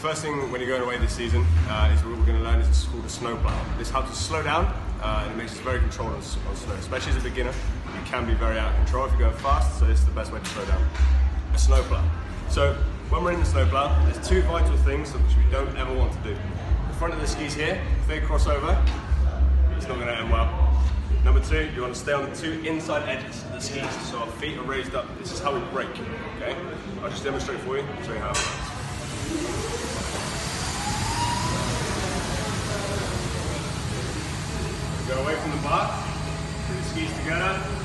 first thing when you're going away this season uh, is what we're going to learn is it's called a snowplow. This helps us slow down uh, and it makes us very controlled on, on snow. Especially as a beginner, you can be very out of control if you're going fast, so this is the best way to slow down. A snowplow. So when we're in the snowplow, there's two vital things which we don't ever want to do. The front of the skis here, if they cross over, it's not going to end well. Number two, you want to stay on the two inside edges of the skis, so our feet are raised up. This is how we brake, okay? I'll just demonstrate for you, show you how away from the put the skis together,